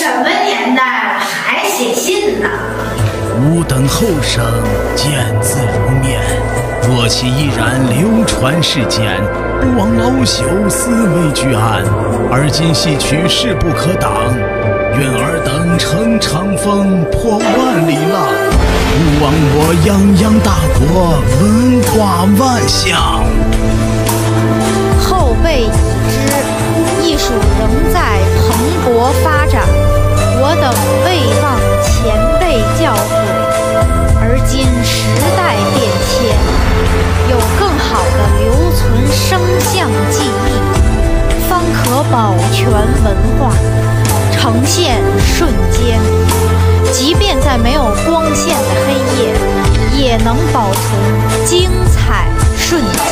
什么年代了还写信呢？吾等后生见字如面，若其依然流传世间，不枉老朽思维居安。而今戏曲势不可挡，愿尔等乘长风破万里浪，勿忘我泱泱大国文化万象。保全文化，呈现瞬间。即便在没有光线的黑夜，也能保存精彩瞬间。